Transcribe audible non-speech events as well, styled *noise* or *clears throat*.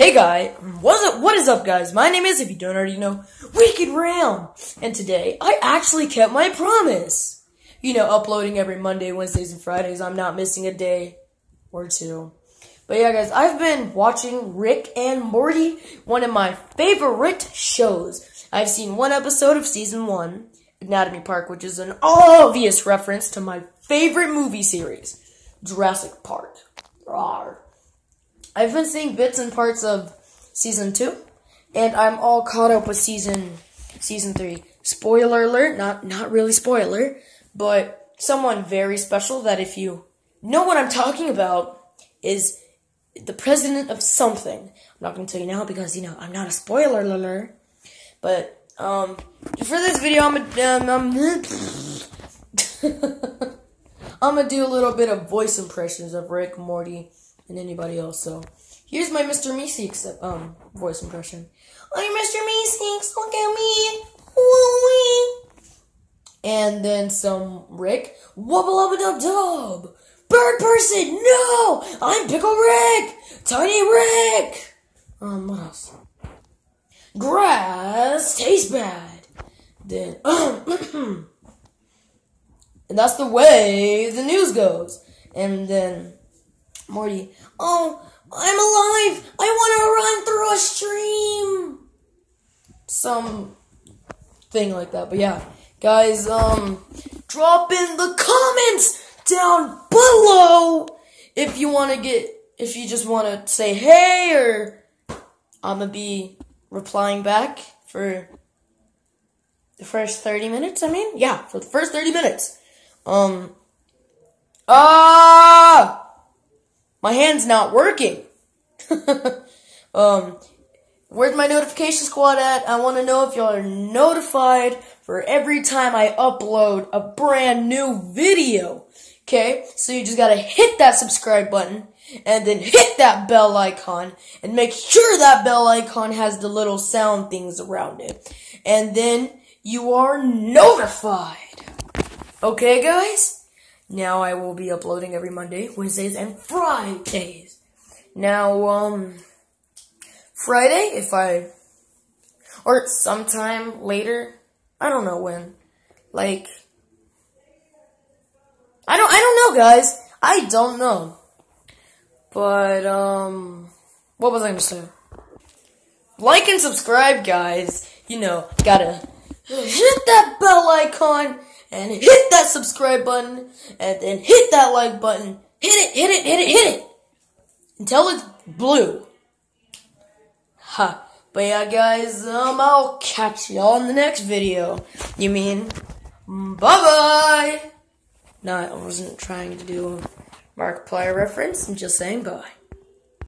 Hey guy, what's up, what is up guys? My name is, if you don't already know, WickedRam. And today, I actually kept my promise. You know, uploading every Monday, Wednesdays, and Fridays. I'm not missing a day or two. But yeah guys, I've been watching Rick and Morty, one of my favorite shows. I've seen one episode of season one, Anatomy Park, which is an obvious reference to my favorite movie series, Jurassic Park. Rawr. I've been seeing bits and parts of season two, and I'm all caught up with season season three. Spoiler alert, not not really spoiler, but someone very special that if you know what I'm talking about is the president of something. I'm not gonna tell you now because you know I'm not a spoiler alert. But um, for this video, I'm um, I'm, I'm gonna do a little bit of voice impressions of Rick, Morty, and anybody else. So here's my Mr. Meeseeks um voice impression. I'm Mr. Meeseeks. Look at me. Woo-wee. And then some Rick. Wubba lubba dub dub. Bird person. No, I'm Pickle Rick. Tiny Rick. Um, what else? Grass tastes bad. Then, *clears throat* and that's the way the news goes. And then Morty, oh, I'm alive! I want to run through a stream! Some thing like that. But yeah, guys, um, drop in the comments down below if you want to get, if you just want to say hey or I'm gonna be replying back for the first 30 minutes, I mean? Yeah, for the first 30 minutes. Um, ah! My hand's not working. *laughs* um, where's my notification squad at? I want to know if y'all are notified for every time I upload a brand new video. Okay, so you just gotta hit that subscribe button and then hit that bell icon and make sure that bell icon has the little sound things around it. And then you are notified. Okay, guys? Now I will be uploading every Monday, Wednesdays, and Fridays. Now, um, Friday, if I, or sometime later, I don't know when, like, I don't, I don't know, guys. I don't know. But, um, what was I gonna say? Like and subscribe, guys. You know, gotta hit that bell icon and hit that subscribe button and then hit that like button. Hit it, hit it, hit it, hit it until it's blue. Ha. But yeah, guys, um, I'll catch y'all in the next video. You mean, bye bye. No, I wasn't trying to do a Markiplier reference. I'm just saying bye.